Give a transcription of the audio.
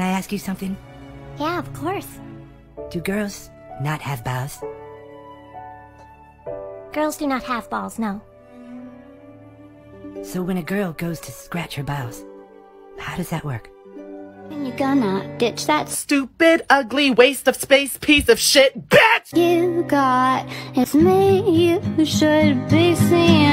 Can I ask you something? Yeah, of course. Do girls not have balls? Girls do not have balls, no. So when a girl goes to scratch her balls, how does that work? And you gonna ditch that Stupid, ugly, waste of space, piece of shit, bitch! you got. It's me you should be seeing.